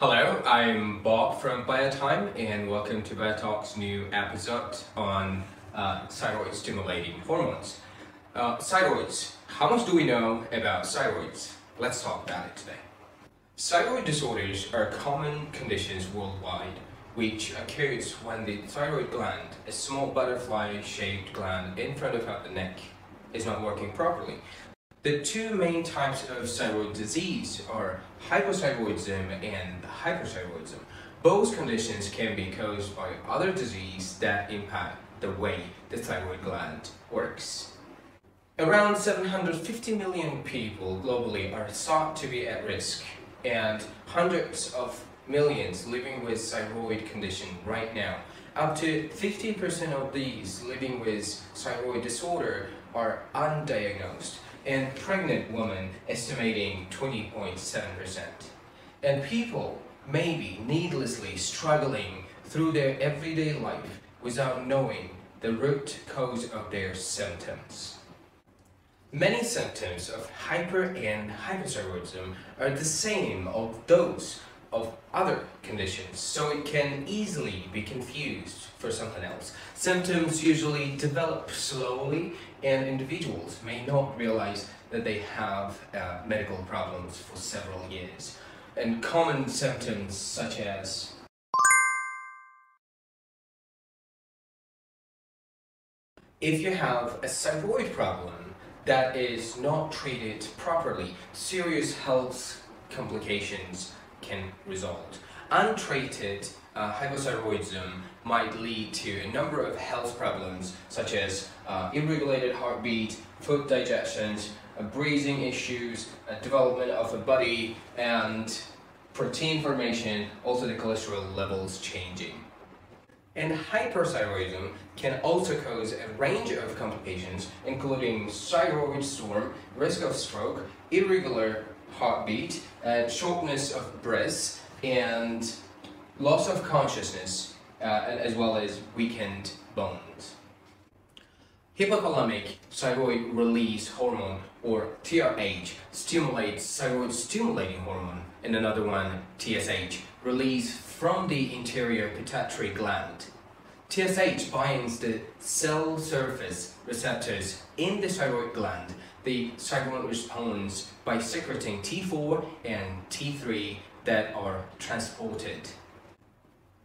Hello, I'm Bob from Biotime and welcome to Biotalk's new episode on uh, thyroid stimulating hormones. Uh, thyroids, how much do we know about thyroids? Let's talk about it today. Thyroid disorders are common conditions worldwide which occurs when the thyroid gland, a small butterfly-shaped gland in front of the neck, is not working properly. The two main types of thyroid disease are hypothyroidism and hyperthyroidism. Both conditions can be caused by other disease that impact the way the thyroid gland works. Around 750 million people globally are thought to be at risk and hundreds of millions living with thyroid condition right now. Up to 50% of these living with thyroid disorder are undiagnosed and pregnant women estimating 20.7%. And people may be needlessly struggling through their everyday life without knowing the root cause of their symptoms. Many symptoms of hyper and hypothyroidism are the same of those of other conditions, so it can easily be confused for something else. Symptoms usually develop slowly and individuals may not realize that they have uh, medical problems for several years. And common symptoms such as If you have a thyroid problem that is not treated properly, serious health complications can result. Untreated uh, hypothyroidism might lead to a number of health problems such as uh, irregulated heartbeat, food digestion, uh, breathing issues, uh, development of a body, and protein formation, also the cholesterol levels changing. And hyperthyroidism can also cause a range of complications, including thyroid storm, risk of stroke, irregular heartbeat, uh, shortness of breath, and loss of consciousness, uh, as well as weakened bones. Hypothalamic thyroid release hormone, or TRH, stimulates thyroid stimulating hormone, and another one, TSH, release from the anterior pituitary gland. TSH binds the cell surface receptors in the thyroid gland the thyroid responds by secreting T4 and T3 that are transported.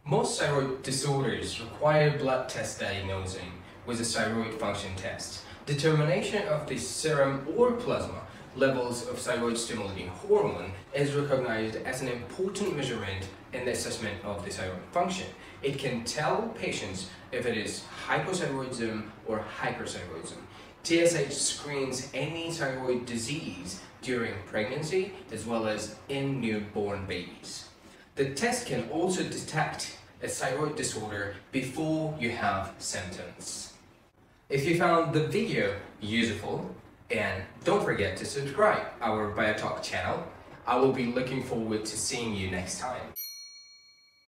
Most thyroid disorders require blood test diagnosing with a thyroid function test. Determination of the serum or plasma levels of thyroid stimulating hormone is recognized as an important measurement in the assessment of the thyroid function. It can tell patients if it is hypothyroidism or hyperthyroidism. TSH screens any thyroid disease during pregnancy as well as in newborn babies. The test can also detect a thyroid disorder before you have symptoms. If you found the video useful, and don't forget to subscribe our Biotalk channel, I will be looking forward to seeing you next time.